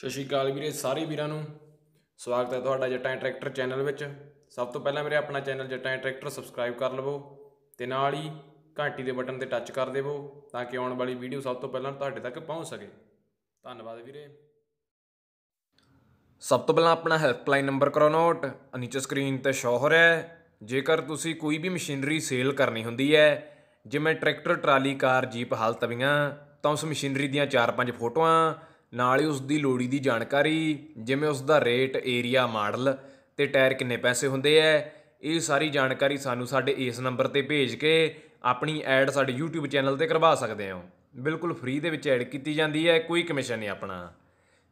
ਸਤਿ ਸ਼੍ਰੀ ਅਕਾਲ ਵੀਰੇ, ਸਾਰੇ ਵੀਰਾਂ ਨੂੰ। ਸਵਾਗਤ ਹੈ ਤੁਹਾਡਾ ਜੱਟਾਂ ਟਰੈਕਟਰ ਚੈਨਲ ਵਿੱਚ। ਸਭ ਤੋਂ ਪਹਿਲਾਂ ਮੇਰੇ ਆਪਣਾ ਚੈਨਲ ਜੱਟਾਂ ਟਰੈਕਟਰ ਸਬਸਕ੍ਰਾਈਬ ਕਰ ਲਵੋ ਤੇ ਨਾਲ ਹੀ ਘੰਟੀ ਦੇ ਬਟਨ ਤੇ ਟੱਚ ਕਰ ਦੇਵੋ ਤਾਂ ਕਿ ਆਉਣ ਵਾਲੀ ਵੀਡੀਓ ਸਭ ਤੋਂ ਪਹਿਲਾਂ ਤੁਹਾਡੇ ਤੱਕ ਪਹੁੰਚ ਸਕੇ। ਧੰਨਵਾਦ ਵੀਰੇ। ਸਭ ਤੋਂ ਪਹਿਲਾਂ ਆਪਣਾ ਹੈਲਪਲਾਈਨ ਨੰਬਰ ਕਰੋ ਨੋਟ। ਆਹ ਨੀਚੇ ਸਕਰੀਨ ਤੇ ਸ਼ੋ ਹੋ ਰਿਹਾ ਹੈ। ਜੇਕਰ ਤੁਸੀਂ ਕੋਈ ਵੀ ਮਸ਼ੀਨਰੀ ਸੇਲ ਕਰਨੀ ਹੁੰਦੀ ਹੈ, ਜਿਵੇਂ ਟਰੈਕਟਰ, ਟਰਾਲੀ, ਕਾਰ, ਜੀਪ ਹਲ ਤਵੀਆਂ, ਤਾਂ ਉਸ ਮਸ਼ੀਨਰੀ ਦੀਆਂ 4-5 ਫੋਟੋਆਂ ਨਾਲ ਹੀ ਉਸ ਦੀ ਲੋੜੀ ਦੀ ਜਾਣਕਾਰੀ, ਜਿਵੇਂ ਉਸ ਦਾ ਰੇਟ, ਏਰੀਆ, ਮਾਡਲ ਤੇ ਟਾਇਰ ਕਿੰਨੇ ਪੈਸੇ ਹੁੰਦੇ ਐ, ਇਹ ਸਾਰੀ ਜਾਣਕਾਰੀ ਸਾਨੂੰ ਸਾਡੇ ਇਸ ਨੰਬਰ ਤੇ ਭੇਜ ਕੇ ਆਪਣੀ ਐਡ ਸਾਡੇ YouTube ਚੈਨਲ ਤੇ ਕਰਵਾ ਸਕਦੇ ਹੋ। ਬਿਲਕੁਲ ਫ੍ਰੀ ਦੇ ਵਿੱਚ ਐਡ ਕੀਤੀ ਜਾਂਦੀ ਹੈ ਕੋਈ ਕਮਿਸ਼ਨ ਨਹੀਂ ਆਪਣਾ।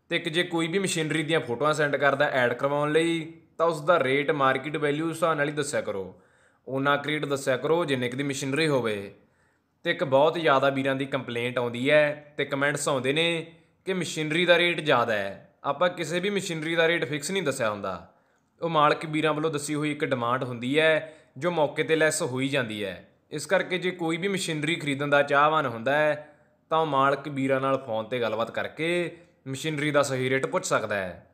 ਤੇ ਇੱਕ ਜੇ ਕੋਈ ਵੀ ਮਸ਼ੀਨਰੀ ਦੀਆਂ ਫੋਟੋਆਂ ਸੈਂਡ ਕਰਦਾ ਐਡ ਕਰਵਾਉਣ ਲਈ, ਤਾਂ ਉਸ ਦਾ ਰੇਟ, ਮਾਰਕੀਟ ਵੈਲਿਊ ਹਿਸਾਬ ਨਾਲ ਹੀ ਦੱਸਿਆ ਕਰੋ। ਉਹਨਾਂ ਕ੍ਰੇਟ ਦੱਸਿਆ ਕਰੋ ਜਿੰਨੇ ਕੁ ਦੀ ਮਸ਼ੀਨਰੀ ਹੋਵੇ। ਤੇ ਇੱਕ ਬਹੁਤ ਜ਼ਿਆਦਾ ਵੀਰਾਂ ਦੀ ਕੰਪਲੇਂਟ ਆਉਂਦੀ ਹੈ ਤੇ ਕਮੈਂਟਸ ਆਉਂਦੇ ਨੇ ਕਿ ਮਸ਼ੀਨਰੀ ਦਾ ਰੇਟ ਜ਼ਿਆਦਾ ਹੈ। ਆਪਾਂ ਕਿਸੇ ਵੀ ਮਸ਼ੀਨਰੀ ਦਾ ਰੇਟ ਫਿਕਸ ਨਹੀਂ ਦੱਸਿਆ ਹੁੰਦਾ। ਉਹ ਮਾਲਕ ਵੀਰਾਂ ਵੱਲੋਂ ਦੱਸੀ ਹੋਈ ਇੱਕ ਡਿਮਾਂਡ ਹੁੰਦੀ ਹੈ, ਜੋ ਮੌਕੇ ਤੇ ਲੈਸ ਹੋਈ ਜਾਂਦੀ ਹੈ। ਇਸ ਕਰਕੇ ਜੇ ਕੋਈ ਵੀ ਮਸ਼ੀਨਰੀ ਖਰੀਦਣ ਦਾ ਚਾਹਵਾਨ ਹੁੰਦਾ ਹੈ, ਤਾਂ ਉਹ ਮਾਲਕ ਵੀਰਾਂ ਨਾਲ ਫੋਨ ਤੇ ਗੱਲਬਾਤ ਕਰਕੇ ਮਸ਼ੀਨਰੀ ਦਾ ਸਹੀ ਰੇਟ ਪੁੱਛ ਸਕਦਾ ਹੈ।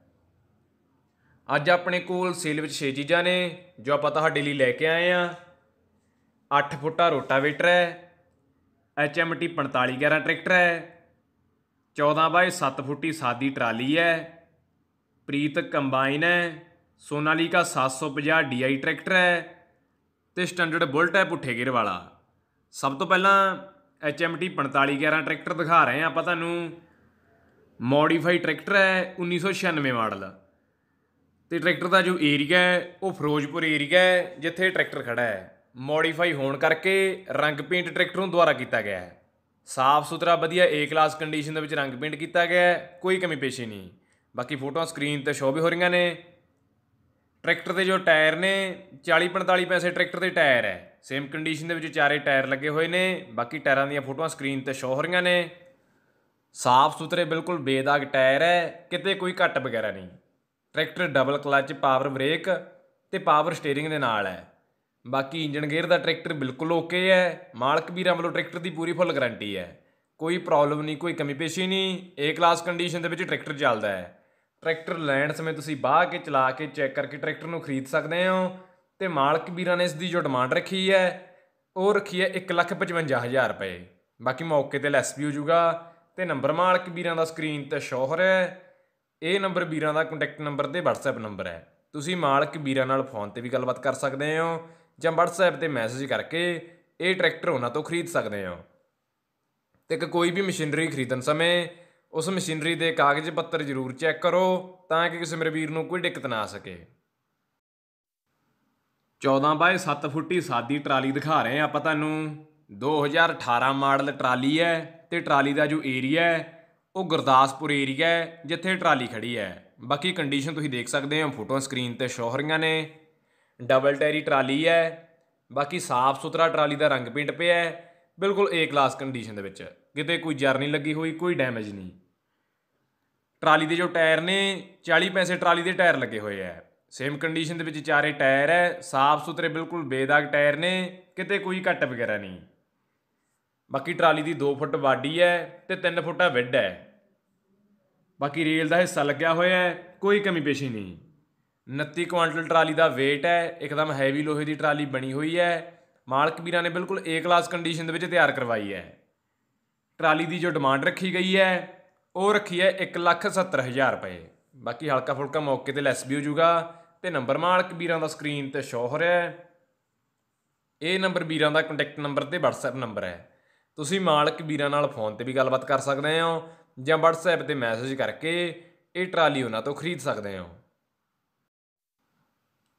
ਅੱਜ ਆਪਣੇ ਕੋਲ ਸੇਲ ਵਿੱਚ 6 ਚੀਜ਼ਾਂ ਨੇ, ਜੋ ਆਪਾਂ ਤੁਹਾਡੇ ਲਈ ਲੈ ਕੇ ਆਏ ਆ 8 ਫੁੱਟਾ ਰੋਟਾਵੇਟਰ ਹੈ HMT 4511 ਟਰੈਕਟਰ ਹੈ 14 ਬਾਏ 7 ਫੁੱਟੀ ਸਾਦੀ ਟਰਾਲੀ ਹੈ। ਪ੍ਰੀਤ ਕੰਬਾਈਨ ਹੈ। ਸੋਨਾਲੀਕਾ 750 DI ਟਰੈਕਟਰ ਹੈ। ਤੇ ਸਟੈਂਡਰਡ ਬੁਲਟ ਹੈ ਪੁੱਠੇ ਗੇਰ ਵਾਲਾ। ਸਭ ਤੋਂ ਪਹਿਲਾਂ HMT 4511 ਟਰੈਕਟਰ ਦਿਖਾ ਰਹੇ ਹਾਂ ਆਪਾਂ ਤੁਹਾਨੂੰ। ਮੋਡੀਫਾਈ ਟਰੈਕਟਰ ਹੈ 1996 ਮਾਡਲ। ਤੇ ਟਰੈਕਟਰ ਦਾ ਜੋ ਏਰੀਆ ਹੈ, ਉਹ ਫਿਰੋਜ਼ਪੁਰ ਏਰੀਆ ਹੈ, ਜਿੱਥੇ ਟਰੈਕਟਰ ਖੜਾ ਹੈ। ਮੋਡੀਫਾਈ ਹੋਣ ਕਰਕੇ ਰੰਗ ਪੇਂਟ ਟਰੈਕਟਰ ਨੂੰ ਦੁਆਰਾ ਕੀਤਾ ਗਿਆ ਹੈ। ਸਾਫ਼ ਸੁਥਰਾ, ਵਧੀਆ ਏ ਕਲਾਸ ਕੰਡੀਸ਼ਨ ਦੇ ਵਿੱਚ ਰੰਗ ਪੇਂਟ ਕੀਤਾ ਗਿਆ ਹੈ, ਕੋਈ ਕਮੀ ਪੇਸ਼ੀ ਨਹੀਂ। ਬਾਕੀ ਫੋਟੋਆਂ ਸਕਰੀਨ ਤੇ ਸ਼ੋਅ ਵੀ ਹੋ ਰਹੀਆਂ ਨੇ। ਟਰੈਕਟਰ ਦੇ ਜੋ ਟਾਇਰ ਨੇ 40 45 ਪੈਸੇ ਟਰੈਕਟਰ ਦੇ ਟਾਇਰ ਹੈ। ਸੇਮ ਕੰਡੀਸ਼ਨ ਦੇ ਵਿੱਚ ਚਾਰੇ ਟਾਇਰ ਲੱਗੇ ਹੋਏ ਨੇ। ਬਾਕੀ ਟਾਇਰਾਂ ਦੀਆਂ ਫੋਟੋਆਂ ਸਕਰੀਨ ਤੇ ਸ਼ੋਅ ਹੋ ਰਹੀਆਂ ਨੇ। ਸਾਫ਼ ਸੁਥਰੇ, ਬਿਲਕੁਲ ਬੇਦਾਗ ਟਾਇਰ ਹੈ, ਕਿਤੇ ਕੋਈ ਘੱਟ ਵਗੈਰਾ ਨਹੀਂ। Tractor double clutch power brake ਤੇ ਪਾਵਰ ਸਟੀਅਰਿੰਗ ਦੇ ਨਾਲ ਹੈ। ਬਾਕੀ ਇੰਜਨ ਗੇਅਰ ਦਾ ਟਰੈਕਟਰ ਬਿਲਕੁਲ ਓਕੇ ਹੈ। ਮਾਲਕ ਵੀਰਾਂ ਵੱਲੋਂ ਟਰੈਕਟਰ ਦੀ ਪੂਰੀ ਫੁੱਲ ਗਾਰੰਟੀ ਹੈ। ਕੋਈ ਪ੍ਰੋਬਲਮ ਨਹੀਂ, ਕੋਈ ਕਮੀ ਪੇਸ਼ੀ ਨਹੀਂ। ਏ ਕਲਾਸ ਕੰਡੀਸ਼ਨ ਦੇ ਵਿੱਚ ਟਰੈਕਟਰ ਚੱਲਦਾ ਹੈ। ਟਰੈਕਟਰ ਲੈਣ ਸਮੇਂ ਤੁਸੀਂ ਬਾਹ ਕੇ ਚਲਾ ਕੇ ਚੈੱਕ ਕਰਕੇ ਟਰੈਕਟਰ ਨੂੰ ਖਰੀਦ ਸਕਦੇ ਹੋ ਤੇ ਮਾਲਕ ਵੀਰਾਂ ਨੇ ਇਸ ਦੀ ਜੋ ਡਿਮਾਂਡ ਰੱਖੀ ਹੈ, ਉਹ ਰੱਖੀ ਹੈ 155000 ਰੁਪਏ। ਬਾਕੀ ਮੌਕੇ ਤੇ ਲੈਸ ਵੀ ਹੋ ਜਾਊਗਾ। ਤੇ ਨੰਬਰ ਮਾਲਕ ਵੀਰਾਂ ਦਾ ਸਕਰੀਨ ਤੇ ਸ਼ੋਹਰ ਹੈ ਇਹ ਨੰਬਰ ਵੀਰਾਂ ਦਾ ਕੰਟੈਕਟ ਨੰਬਰ ਤੇ WhatsApp ਨੰਬਰ ਹੈ। ਤੁਸੀਂ ਮਾਲਕ ਵੀਰਾਂ ਨਾਲ ਫੋਨ ਤੇ ਵੀ ਗੱਲਬਾਤ ਕਰ ਸਕਦੇ ਹੋ। ਜਾਂ WhatsApp ਤੇ ਮੈਸੇਜ ਕਰਕੇ ਇਹ ਟਰੈਕਟਰ ਉਹਨਾਂ ਤੋਂ ਖਰੀਦ ਸਕਦੇ ਹੋ। ਤੇ ਕਿ ਕੋਈ ਵੀ ਮਸ਼ੀਨਰੀ ਖਰੀਦਣ ਸਮੇਂ ਉਸ ਮਸ਼ੀਨਰੀ ਦੇ ਕਾਗਜ਼ ਪੱਤਰ ਜ਼ਰੂਰ ਚੈੱਕ ਕਰੋ ਤਾਂ ਕਿ ਕਿਸੇ ਮੇਰੇ ਵੀਰ ਨੂੰ ਕੋਈ ਦਿੱਕਤ ਨਾ ਆ ਸਕੇ। 14 ਬਾਏ 7 ਫੁੱਟੀ ਸਾਦੀ ਟਰਾਲੀ ਦਿਖਾ ਰਹੇ ਆ ਆਪਾਂ ਤੁਹਾਨੂੰ। 2018 ਮਾਡਲ ਟਰਾਲੀ ਹੈ ਤੇ ਟਰਾਲੀ ਦਾ ਜੋ ਏਰੀਆ ਹੈ, ਉਹ ਗੁਰਦਾਸਪੁਰ ਏਰੀਆ ਹੈ, ਜਿੱਥੇ ਟਰਾਲੀ ਖੜੀ ਹੈ। ਬਾਕੀ ਕੰਡੀਸ਼ਨ ਤੁਸੀਂ ਦੇਖ ਸਕਦੇ ਹੋ, ਫੋਟੋਆਂ ਸਕਰੀਨ ਤੇ ਸ਼ੋ ਰਹੀਆਂ ਨੇ। ਡਬਲ ਟੈਰੀ ਟਰਾਲੀ ਹੈ, ਬਾਕੀ ਸਾਫ਼ ਸੁਥਰਾ ਟਰਾਲੀ ਦਾ ਰੰਗ ਪੇਂਟ ਪਿਆ ਹੈ, ਬਿਲਕੁਲ ਏ ਕਲਾਸ ਕੰਡੀਸ਼ਨ ਦੇ ਵਿੱਚ। ਕਿਤੇ ਕੋਈ ਜਰ ਨਹੀਂ ਲੱਗੀ ਹੋਈ, ਕੋਈ ਡੈਮੇਜ ਨਹੀਂ। ਟਰਾਲੀ ਦੇ ਜੋ ਟਾਇਰ ਨੇ 40 ਪੈਸੇ ਟਰਾਲੀ ਦੇ ਟਾਇਰ ਲੱਗੇ ਹੋਏ ਆ ਸੇਮ ਕੰਡੀਸ਼ਨ ਦੇ ਵਿੱਚ ਚਾਰੇ ਟਾਇਰ ਹੈ, ਸਾਫ਼ ਸੁਥਰੇ ਬਿਲਕੁਲ ਬੇਦਾਗ ਟਾਇਰ ਨੇ, ਕਿਤੇ ਕੋਈ ਕੱਟ ਵਗੈਰਾ ਨਹੀਂ। ਬਾਕੀ ਟਰਾਲੀ ਦੀ 2 ਫੁੱਟ ਬਾਡੀ ਹੈ ਤੇ 3 ਫੁੱਟ ਵਿੱਡ ਹੈ। ਬਾਕੀ ਰੇਲ ਦਾ ਹਿੱਸਾ ਲੱਗਿਆ ਹੋਇਆ ਹੈ, ਕੋਈ ਕਮੀ ਪੇਸ਼ੀ ਨਹੀਂ। 29 ਕੁਆਂਟਲ ਟਰਾਲੀ ਦਾ weight ਹੈ, ਇੱਕਦਮ ਹੈਵੀ ਲੋਹੇ ਦੀ ਟਰਾਲੀ ਬਣੀ ਹੋਈ ਹੈ। ਮਾਲਕ ਵੀਰਾਂ ਨੇ ਬਿਲਕੁਲ ਏ ਕਲਾਸ ਕੰਡੀਸ਼ਨ ਦੇ ਵਿੱਚ ਤਿਆਰ ਕਰਵਾਈ ਹੈ। ਟਰਾਲੀ ਦੀ ਜੋ ਡਿਮਾਂਡ ਰੱਖੀ ਗਈ ਹੈ, ਉਹ ਰੱਖੀ ਹੈ 170000 ਰੁਪਏ। ਬਾਕੀ ਹਲਕਾ ਫੁਲਕਾ ਮੌਕੇ ਤੇ ਲੈਸ ਵੀ ਹੋ ਜਾਊਗਾ। ਤੇ ਨੰਬਰ ਮਾਲਕ ਵੀਰਾਂ ਦਾ ਸਕਰੀਨ ਤੇ ਸ਼ੋ ਹੋ ਰਿਹਾ ਹੈ। ਇਹ ਨੰਬਰ ਵੀਰਾਂ ਦਾ ਕੰਟੈਕਟ ਨੰਬਰ ਤੇ WhatsApp ਨੰਬਰ ਹੈ। ਤੁਸੀਂ ਮਾਲਕ ਵੀਰਾਂ ਨਾਲ ਫੋਨ ਤੇ ਵੀ ਗੱਲਬਾਤ ਕਰ ਸਕਦੇ ਹੋ ਜਾਂ WhatsApp ਤੇ ਮੈਸੇਜ ਕਰਕੇ ਇਹ ਟਰਾਲੀ ਉਹਨਾਂ ਤੋਂ ਖਰੀਦ ਸਕਦੇ ਹੋ।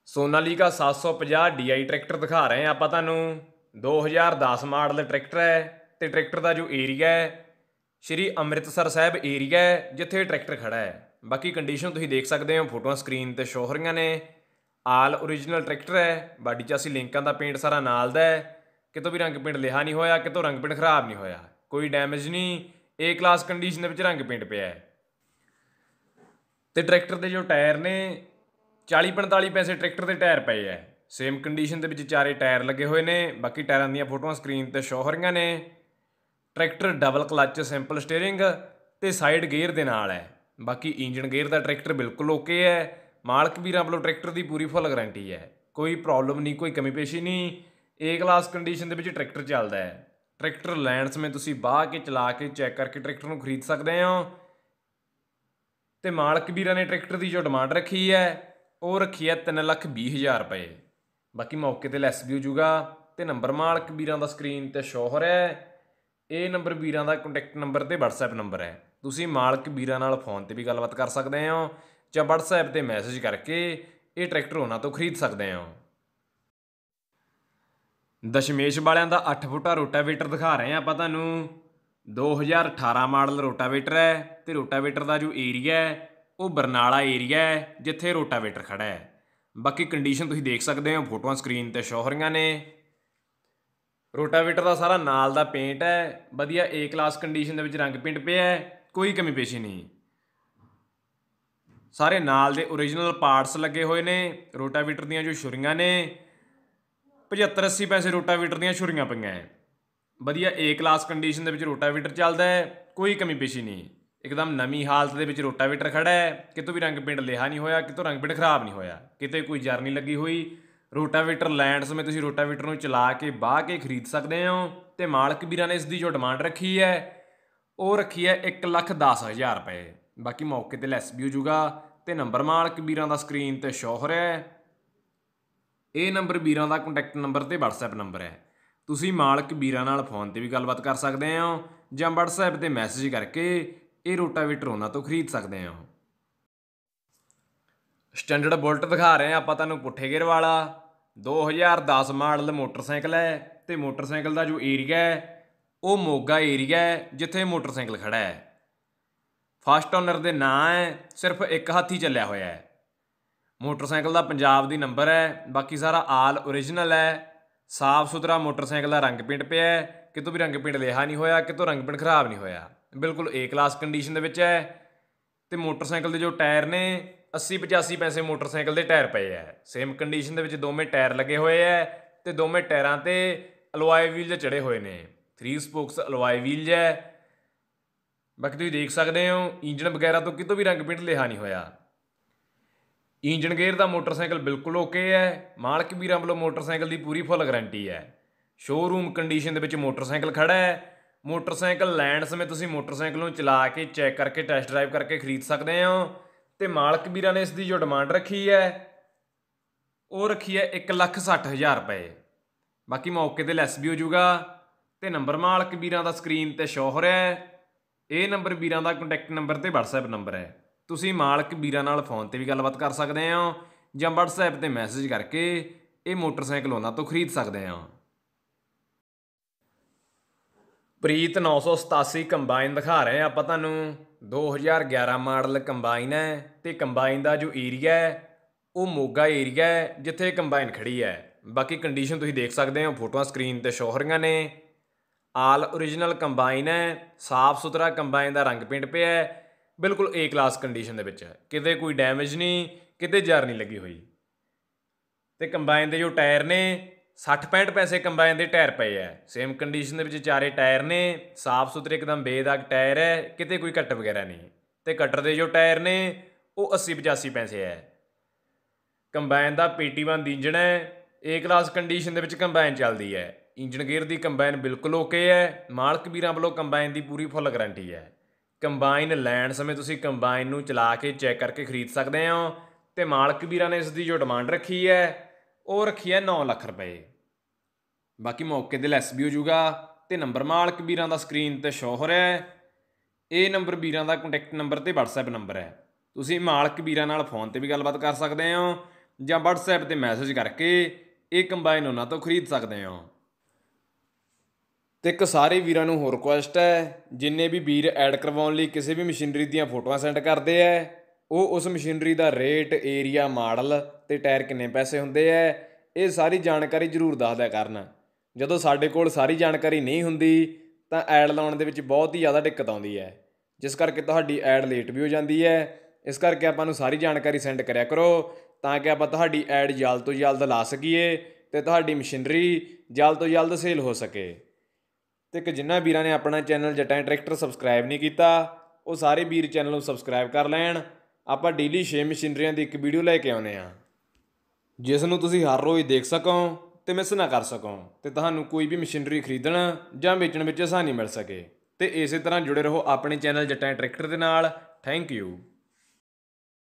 ਸੋਨਾਲੀਕਾ 750 DI ਟਰੈਕਟਰ ਦਿਖਾ ਰਹੇ ਆ ਆਪਾਂ ਤੁਹਾਨੂੰ। 2010 ਮਾਡਲ ਟਰੈਕਟਰ ਹੈ ਤੇ ਟਰੈਕਟਰ ਦਾ ਜੋ ਏਰੀਆ ਹੈ, ਸ਼੍ਰੀ ਅੰਮ੍ਰਿਤਸਰ ਸਾਹਿਬ ਏਰੀਆ ਹੈ, ਜਿੱਥੇ ਟਰੈਕਟਰ ਖੜਾ ਹੈ। ਬਾਕੀ ਕੰਡੀਸ਼ਨ ਤੁਸੀਂ ਦੇਖ ਸਕਦੇ ਹੋ, ਫੋਟੋਆਂ ਸਕਰੀਨ ਤੇ ਸ਼ੋ ਹੋ ਰਹੀਆਂ ਨੇ। ਆਲ ਓਰੀਜਨਲ ਟਰੈਕਟਰ ਹੈ, ਬਾਡੀ ਚ ਅਸੀਂ ਲਿੰਕਾਂ ਦਾ ਪੇਂਟ ਸਾਰਾ ਨਾਲ ਦਾ ਹੈ। ਕਿਤੋਂ ਵੀ ਰੰਗ ਪੇਂਟ ਲਿਹਾ ਨਹੀਂ ਹੋਇਆ, ਕਿਤੋਂ ਰੰਗ ਪੇਂਟ ਖਰਾਬ ਨਹੀਂ ਹੋਇਆ। ਕੋਈ ਡੈਮੇਜ ਨਹੀਂ ਏ ਕਲਾਸ ਕੰਡੀਸ਼ਨ ਦੇ ਵਿੱਚ ਰੰਗ ਪੇਂਟ ਪਿਆ ਹੈ। ਤੇ ਟਰੈਕਟਰ ਦੇ ਜੋ ਟਾਇਰ ਨੇ 40 45 ਪੈਸੇ ਟਰੈਕਟਰ ਦੇ ਟਾਇਰ ਪਏ ਐ। ਸੇਮ ਕੰਡੀਸ਼ਨ ਦੇ ਵਿੱਚ ਚਾਰੇ ਟਾਇਰ ਲੱਗੇ ਹੋਏ ਨੇ। ਬਾਕੀ ਟਾਇਰਾਂ ਦੀਆਂ ਫੋਟੋਆਂ ਸਕਰੀਨ ਤੇ ਸ਼ੋ ਹੋ ਰਹੀਆਂ ਨੇ। Tractor double clutch simple steering ਤੇ ਸਾਈਡ ਗੇਅਰ ਦੇ ਨਾਲ ਹੈ ਬਾਕੀ ਇੰਜਨ ਗੇਅਰ ਦਾ ਟਰੈਕਟਰ ਬਿਲਕੁਲ ਓਕੇ ਹੈ ਮਾਲਕ ਵੀਰਾਂ ਵੱਲੋਂ ਟਰੈਕਟਰ ਦੀ ਪੂਰੀ ਫੁੱਲ ਗਾਰੰਟੀ ਹੈ ਕੋਈ ਪ੍ਰੋਬਲਮ ਨਹੀਂ, ਕੋਈ ਕਮੀ ਪੇਸ਼ੀ ਨਹੀਂ। ਏ ਕਲਾਸ ਕੰਡੀਸ਼ਨ ਦੇ ਵਿੱਚ ਟਰੈਕਟਰ ਚੱਲਦਾ ਹੈ ਟਰੈਕਟਰ ਲੈਣ ਸਮੇਂ ਤੁਸੀਂ ਬਾਹ ਕੇ, ਚਲਾ ਕੇ ਚੈੱਕ ਕਰਕੇ ਟਰੈਕਟਰ ਨੂੰ ਖਰੀਦ ਸਕਦੇ ਹੋ। ਤੇ ਮਾਲਕ ਵੀਰਾਂ ਨੇ ਟਰੈਕਟਰ ਦੀ ਜੋ ਡਿਮਾਂਡ ਰੱਖੀ ਹੈ ਉਹ ਰੱਖੀ ਹੈ 320000 ਰੁਪਏ। ਬਾਕੀ ਮੌਕੇ ਤੇ ਲੈਸ ਵੀ ਹੋ ਜਾਊਗਾ ਤੇ ਨੰਬਰ ਮਾਲਕ ਵੀਰਾਂ ਦਾ ਸਕਰੀਨ ਤੇ ਸ਼ੋ ਹੋ ਰਿਹਾ ਹੈ। ਇਹ ਨੰਬਰ ਵੀਰਾਂ ਦਾ ਕੰਟੈਕਟ ਨੰਬਰ ਤੇ WhatsApp ਨੰਬਰ ਹੈ। ਤੁਸੀਂ ਮਾਲਕ ਵੀਰਾਂ ਨਾਲ ਫੋਨ ਤੇ ਵੀ ਗੱਲਬਾਤ ਕਰ ਸਕਦੇ ਹੋ ਜਾਂ WhatsApp ਤੇ ਮੈਸੇਜ ਕਰਕੇ ਇਹ ਟਰੈਕਟਰ ਉਹਨਾਂ ਤੋਂ ਖਰੀਦ ਸਕਦੇ ਹੋ। ਦਸ਼ਮੇਸ਼ ਵਾਲਿਆਂ ਦਾ 8 ਫੁੱਟਾ ਰੋਟਾਵੇਟਰ ਦਿਖਾ ਰਹੇ ਆ ਆਪਾਂ ਤੁਹਾਨੂੰ। 2018 ਮਾਡਲ ਰੋਟਾਵੇਟਰ ਹੈ ਤੇ ਰੋਟਾਵੇਟਰ ਦਾ ਜੋ ਏਰੀਆ ਹੈ ਉਹ ਬਰਨਾਲਾ ਏਰੀਆ ਹੈ, ਜਿੱਥੇ ਰੋਟਾਵੇਟਰ ਖੜਾ ਹੈ। ਬਾਕੀ ਕੰਡੀਸ਼ਨ ਤੁਸੀਂ ਦੇਖ ਸਕਦੇ ਹੋ, ਫੋਟੋਆਂ ਸਕਰੀਨ ਤੇ ਸ਼ੋ ਹੋ ਰਹੀਆਂ ਨੇ। ਰੋਟਾਵੇਟਰ ਦਾ ਸਾਰਾ ਨਾਲ ਦਾ ਪੇਂਟ ਹੈ, ਵਧੀਆ ਏ ਕਲਾਸ ਕੰਡੀਸ਼ਨ ਦੇ ਵਿੱਚ ਰੰਗ ਪੇਂਟ ਪਿਆ ਹੈ, ਕੋਈ ਕਮੀ ਪੇਸ਼ੀ ਨਹੀਂ। ਸਾਰੇ ਨਾਲ ਦੇ origignal ਪਾਰਟਸ ਲੱਗੇ ਹੋਏ ਨੇ, ਰੋਟਾਵੇਟਰ ਦੀਆਂ ਜੋ ਛੁਰੀਆਂ ਨੇ 75 80 ਪੈਸੇ ਰੋਟਾਵੇਟਰ ਦੀਆਂ ਛੁਰੀਆਂ ਪਈਆਂ ਹੈ। ਵਧੀਆ ਏ ਕਲਾਸ ਕੰਡੀਸ਼ਨ ਦੇ ਵਿੱਚ ਰੋਟਾਵੇਟਰ ਚੱਲਦਾ ਹੈ, ਕੋਈ ਕਮੀ ਪੇਸ਼ੀ ਨਹੀਂ। ਇੱਕਦਮ ਨਵੀਂ ਹਾਲਤ ਦੇ ਵਿੱਚ ਰੋਟਾਵੇਟਰ ਖੜਾ ਹੈ। ਕਿਤੋਂ ਵੀ ਰੰਗ ਪੇਂਟ ਲਿਹਾ ਨਹੀਂ ਹੋਇਆ, ਕਿਤੋਂ ਰੰਗ ਪੇਂਟ ਖਰਾਬ ਨਹੀਂ ਹੋਇਆ। ਕਿਤੇ ਕੋਈ ਜਰ ਨਹੀਂ ਲੱਗੀ ਹੋਈ। ਰੋਟਾਵੇਟਰ ਲੈਂਡ ਸਮੇਂ ਤੁਸੀਂ ਰੋਟਾਵੇਟਰ ਨੂੰ ਚਲਾ ਕੇ ਬਾਹ ਕੇ ਖਰੀਦ ਸਕਦੇ ਹੋ ਤੇ ਮਾਲਕ ਵੀਰਾਂ ਨੇ ਇਸ ਦੀ ਜੋ ਡਿਮਾਂਡ ਰੱਖੀ ਹੈ, ਉਹ ਰੱਖੀ ਹੈ 110000 ਰੁਪਏ। ਬਾਕੀ ਮੌਕੇ ਤੇ ਲੈਸ ਵੀ ਹੋ ਜਾਊਗਾ ਤੇ ਨੰਬਰ ਮਾਲਕ ਵੀਰਾਂ ਦਾ ਸਕਰੀਨ ਤੇ ਸ਼ੋ ਹੋ ਰਿਹਾ ਹੈ। ਇਹ ਨੰਬਰ ਵੀਰਾਂ ਦਾ ਕੰਟੈਕਟ ਨੰਬਰ ਤੇ WhatsApp ਨੰਬਰ ਹੈ। ਤੁਸੀਂ ਮਾਲਕ ਵੀਰਾਂ ਨਾਲ ਫੋਨ ਤੇ ਵੀ ਗੱਲਬਾਤ ਕਰ ਸਕਦੇ ਹੋ ਜਾਂ WhatsApp ਤੇ ਮੈਸੇਜ ਕਰਕੇ ਇਹ ਰੋਟਾਵੇਟਰ ਉਹਨਾਂ ਤੋਂ ਖਰੀਦ ਸਕਦੇ ਹੋ ਸਟੈਂਡਰਡ ਬੁਲਟ ਦਿਖਾ ਰਹੇ ਆ ਆਪਾਂ ਤੁਹਾਨੂੰ ਪੁੱਠੇ ਗੇਰ ਵਾਲਾ। 2010 ਮਾਡਲ ਮੋਟਰਸਾਈਕਲ ਹੈ ਤੇ ਮੋਟਰਸਾਈਕਲ ਦਾ ਜੋ ਏਰੀਆ ਹੈ, ਉਹ ਮੋਗਾ ਏਰੀਆ ਹੈ, ਜਿੱਥੇ ਮੋਟਰਸਾਈਕਲ ਖੜਾ ਹੈ। ਫਸਟ ਓਨਰ ਦੇ ਨਾਂ ਹੈ, ਸਿਰਫ ਇੱਕ ਹੱਥ ਚੱਲਿਆ ਹੋਇਆ ਹੈ। ਮੋਟਰਸਾਈਕਲ ਦਾ ਪੰਜਾਬ ਦੀ ਨੰਬਰ ਹੈ, ਬਾਕੀ ਸਾਰਾ ਆਲ origignal ਹੈ। ਸਾਫ਼ ਸੁਥਰਾ ਮੋਟਰਸਾਈਕਲ ਦਾ ਰੰਗ ਪੇਂਟ ਪਿਆ ਹੈ, ਕਿਤੋਂ ਵੀ ਰੰਗ ਪੇਂਟ ਲਿਹਾ ਨਹੀਂ ਹੋਇਆ, ਕਿਤੋਂ ਰੰਗ ਪੇਂਟ ਖਰਾਬ ਨਹੀਂ ਹੋਇਆ। ਬਿਲਕੁਲ ਏ ਕਲਾਸ ਕੰਡੀਸ਼ਨ ਦੇ ਵਿੱਚ ਹੈ ਤੇ ਮੋਟਰਸਾਈਕਲ ਦੇ ਜੋ ਟਾਇਰ ਨੇ 80 85 ਪੈਸੇ ਮੋਟਰਸਾਈਕਲ ਦੇ ਟਾਇਰ ਪਏ ਐ ਸੇਮ ਕੰਡੀਸ਼ਨ ਦੇ ਵਿੱਚ ਦੋਵੇਂ ਟਾਇਰ ਲੱਗੇ ਹੋਏ ਐ ਤੇ ਦੋਵੇਂ ਟਾਇਰਾਂ ਤੇ ਅਲੋਏ ਵੀਲ ਚੜੇ ਹੋਏ ਨੇ। 3 ਸਪੋਕਸ ਅਲੋਏ ਵੀਲ ਹੈ ਬਾਕੀ ਤੁਸੀਂ ਦੇਖ ਸਕਦੇ ਹੋ ਇੰਜਨ ਵਗੈਰਾ ਤੋਂ ਕਿਤੋਂ ਵੀ ਰੰਗ ਪੇਂਟ ਲਿਹਾ ਨਹੀਂ ਹੋਇਆ। ਇੰਜਨ ਗੇਅਰ ਦਾ ਮੋਟਰਸਾਈਕਲ ਬਿਲਕੁਲ ਓਕੇ ਹੈ। ਮਾਲਕ ਵੀਰਾਂ ਵੱਲੋਂ ਮੋਟਰਸਾਈਕਲ ਦੀ ਪੂਰੀ ਫੁੱਲ ਗਾਰੰਟੀ ਹੈ। ਸ਼ੋਰੂਮ ਕੰਡੀਸ਼ਨ ਦੇ ਵਿੱਚ ਮੋਟਰਸਾਈਕਲ ਖੜਾ ਹੈ। ਮੋਟਰਸਾਈਕਲ ਲੈਣ ਸਮੇਂ ਤੁਸੀਂ ਮੋਟਰਸਾਈਕਲ ਨੂੰ ਚਲਾ ਕੇ ਚੈੱਕ ਕਰਕੇ, ਟੈਸਟ ਡਰਾਈਵ ਕਰਕੇ ਖਰੀਦ ਸਕਦੇ ਹੋ। ਤੇ ਮਾਲਕ ਵੀਰਾਂ ਨੇ ਇਸ ਦੀ ਜੋ ਡਿਮਾਂਡ ਰੱਖੀ ਹੈ, ਉਹ ਰੱਖੀ ਹੈ 160000 ਰੁਪਏ। ਬਾਕੀ ਮੌਕੇ ਤੇ ਲੈਸ ਵੀ ਹੋ ਜਾਊਗਾ। ਤੇ ਨੰਬਰ ਮਾਲਕ ਵੀਰਾਂ ਦਾ ਸਕਰੀਨ ਤੇ ਸ਼ੋ ਹੋ ਰਿਹਾ ਹੈ। ਇਹ ਨੰਬਰ ਵੀਰਾਂ ਦਾ ਕੰਟੈਕਟ ਨੰਬਰ ਤੇ WhatsApp ਨੰਬਰ ਹੈ। ਤੁਸੀਂ ਮਾਲਕ ਵੀਰਾਂ ਨਾਲ ਫੋਨ ਤੇ ਵੀ ਗੱਲਬਾਤ ਕਰ ਸਕਦੇ ਹੋ ਜਾਂ WhatsApp ਤੇ ਮੈਸੇਜ ਕਰਕੇ ਇਹ ਮੋਟਰਸਾਈਕਲ ਉਹਨਾਂ ਤੋਂ ਖਰੀਦ ਸਕਦੇ ਹੋ। ਪ੍ਰੀਤ 987 ਕੰਬਾਈਨ ਦਿਖਾ ਰਹੇ ਆ ਆਪਾਂ ਤੁਹਾਨੂੰ। 2011 ਮਾਡਲ ਕੰਬਾਈਨ ਹੈ ਤੇ ਕੰਬਾਈਨ ਦਾ ਜੋ ਏਰੀਆ ਹੈ, ਉਹ ਮੋਗਾ ਏਰੀਆ ਹੈ, ਜਿੱਥੇ ਕੰਬਾਈਨ ਖੜੀ ਹੈ। ਬਾਕੀ ਕੰਡੀਸ਼ਨ ਤੁਸੀਂ ਦੇਖ ਸਕਦੇ ਹੋ, ਫੋਟੋਆਂ ਸਕਰੀਨ ਤੇ ਸ਼ੋ ਹੋ ਨੇ। ਆਲ origignal ਕੰਬਾਈਨ ਹੈ, ਸਾਫ਼ ਸੁਥਰਾ ਕੰਬਾਈਨ ਦਾ ਰੰਗ ਪੇਂਟ ਪਿਆ ਹੈ, ਬਿਲਕੁਲ ਏ ਕਲਾਸ ਕੰਡੀਸ਼ਨ ਦੇ ਵਿੱਚ ਹੈ। ਕਿਤੇ ਕੋਈ ਡੈਮੇਜ ਨਹੀਂ, ਕਿਤੇ ਜਰ ਨਹੀਂ ਲੱਗੀ ਹੋਈ। ਤੇ ਕੰਬਾਈਨ ਦੇ ਜੋ ਟਾਇਰ ਨੇ 60-65 ਪੈਸੇ ਕੰਬਾਈਨ ਦੇ ਟਾਇਰ ਪਏ ਐ। ਸੇਮ ਕੰਡੀਸ਼ਨ ਦੇ ਵਿੱਚ ਚਾਰੇ ਟਾਇਰ ਨੇ ਸਾਫ਼ ਸੁਥਰੇ ਇੱਕਦਮ ਬੇਦਾਗ ਟਾਇਰ ਹੈ ਕਿਤੇ ਕੋਈ ਕੱਟ ਵਗੈਰਾ ਨਹੀਂ। ਤੇ ਕਟਰ ਦੇ ਜੋ ਟਾਇਰ ਨੇ, ਉਹ 80-85 ਪੈਸੇ ਐ। ਕੰਬਾਈਨ ਦਾ PT1 ਇੰਜਣ ਹੈ ਏ ਕਲਾਸ ਕੰਡੀਸ਼ਨ ਦੇ ਵਿੱਚ ਕੰਬਾਈਨ ਚੱਲਦੀ ਹੈ ਇੰਜਣ ਗੇਅਰ ਦੀ ਕੰਬਾਈਨ ਬਿਲਕੁਲ ਓਕੇ ਹੈ ਮਾਲਕ ਵੀਰਾਂ ਵੱਲੋਂ ਕੰਬਾਈਨ ਦੀ ਪੂਰੀ ਫੁੱਲ ਗਾਰੰਟੀ ਹੈ ਕੰਬਾਈਨ ਲੈਣ ਸਮੇਂ ਤੁਸੀਂ ਕੰਬਾਈਨ ਨੂੰ ਚਲਾ ਕੇ ਚੈੱਕ ਕਰਕੇ ਖਰੀਦ ਸਕਦੇ ਹੋ ਤੇ ਮਾਲਕ ਵੀਰਾਂ ਨੇ ਇਸ ਦੀ ਜੋ ਡਿਮਾਂਡ ਰੱਖੀ ਹੈ ਉਹ ਰੱਖੀ ਹੈ 9 ਲੱਖ ਰੁਪਏ। ਬਾਕੀ ਮੌਕੇ ਤੇ ਲੈਸ ਵੀ ਹੋ ਜਾਊਗਾ ਤੇ ਨੰਬਰ ਮਾਲਕ ਵੀਰਾਂ ਦਾ ਸਕਰੀਨ ਤੇ ਸ਼ੋ ਹੋ ਰਿਹਾ ਹੈ। ਇਹ ਨੰਬਰ ਵੀਰਾਂ ਦਾ ਕੰਟੈਕਟ ਨੰਬਰ ਤੇ WhatsApp ਨੰਬਰ ਹੈ। ਤੁਸੀਂ ਮਾਲਕ ਵੀਰਾਂ ਨਾਲ ਫੋਨ ਤੇ ਵੀ ਗੱਲਬਾਤ ਕਰ ਸਕਦੇ ਹੋ ਜਾਂ WhatsApp ਤੇ ਮੈਸੇਜ ਕਰਕੇ ਇਹ ਕੰਬਾਈਨ ਉਹਨਾਂ ਤੋਂ ਖਰੀਦ ਸਕਦੇ ਹੋ। ਤੇ ਇੱਕ ਸਾਰੇ ਵੀਰਾਂ ਨੂੰ ਹੋਰ ਰਿਕੁਐਸਟ ਹੈ, ਜਿੰਨੇ ਵੀ ਵੀਰ ਐਡ ਕਰਵਾਉਣ ਲਈ ਕਿਸੇ ਵੀ ਮਸ਼ੀਨਰੀ ਦੀਆਂ ਫੋਟੋਆਂ ਸੈਂਡ ਕਰਦੇ ਆ ਉਹ ਉਸ ਮਸ਼ੀਨਰੀ ਦਾ ਰੇਟ, ਏਰੀਆ, ਮਾਡਲ ਤੇ ਟਾਇਰ ਕਿੰਨੇ ਪੈਸੇ ਹੁੰਦੇ ਐ, ਇਹ ਸਾਰੀ ਜਾਣਕਾਰੀ ਜ਼ਰੂਰ ਦੱਸ ਦਿਆ ਕਰਨ। ਜਦੋਂ ਸਾਡੇ ਕੋਲ ਸਾਰੀ ਜਾਣਕਾਰੀ ਨਹੀਂ ਹੁੰਦੀ, ਤਾਂ ਐਡ ਲਾਉਣ ਦੇ ਵਿੱਚ ਬਹੁਤ ਹੀ ਜ਼ਿਆਦਾ ਦਿੱਕਤ ਆਉਂਦੀ ਹੈ ਜਿਸ ਕਰਕੇ ਤੁਹਾਡੀ ਐਡ ਲੇਟ ਵੀ ਹੋ ਜਾਂਦੀ ਹੈ ਇਸ ਕਰਕੇ ਆਪਾਂ ਨੂੰ ਸਾਰੀ ਜਾਣਕਾਰੀ ਸੈਂਡ ਕਰਿਆ ਕਰੋ, ਤਾਂ ਕਿ ਆਪਾਂ ਤੁਹਾਡੀ ਐਡ ਜਲਦ ਤੋਂ ਜਲਦ ਲਾ ਸਕੀਏ ਤੇ ਤੁਹਾਡੀ ਮਸ਼ੀਨਰੀ ਜਲਦ ਤੋਂ ਜਲਦ ਸੇਲ ਹੋ ਸਕੇ। ਤੇ ਕਿ ਜਿੰਨਾ ਵੀਰਾਂ ਨੇ ਆਪਣਾ ਚੈਨਲ ਜਟਾਂ ਟਰੈਕਟਰ ਸਬਸਕ੍ਰਾਈਬ ਨਹੀਂ ਕੀਤਾ, ਉਹ ਸਾਰੇ ਵੀਰ ਚੈਨਲ ਨੂੰ ਸਬਸਕ੍ਰਾਈਬ ਕਰ ਲੈਣ ਆਪਾਂ ਡੇਲੀ 6 ਮਸ਼ੀਨਰੀਆਂ ਦੀ ਇੱਕ ਵੀਡੀਓ ਲੈ ਕੇ ਆਉਨੇ ਆ ਜਿਸ ਨੂੰ ਤੁਸੀਂ ਹਰ ਰੋਜ਼ ਦੇਖ ਸਕੋ ਤੇ ਮਿਸ ਨਾ ਕਰ ਸਕੋ ਤੇ ਤੁਹਾਨੂੰ ਕੋਈ ਵੀ ਮਸ਼ੀਨਰੀ ਖਰੀਦਣ ਜਾਂ ਵੇਚਣ ਵਿੱਚ ਆਸਾਨੀ ਮਿਲ ਸਕੇ। ਤੇ ਇਸੇ ਤਰ੍ਹਾਂ ਜੁੜੇ ਰਹੋ ਆਪਣੇ ਚੈਨਲ ਜੱਟਾਂ ਟਰੈਕਟਰ ਦੇ ਨਾਲ। Thank you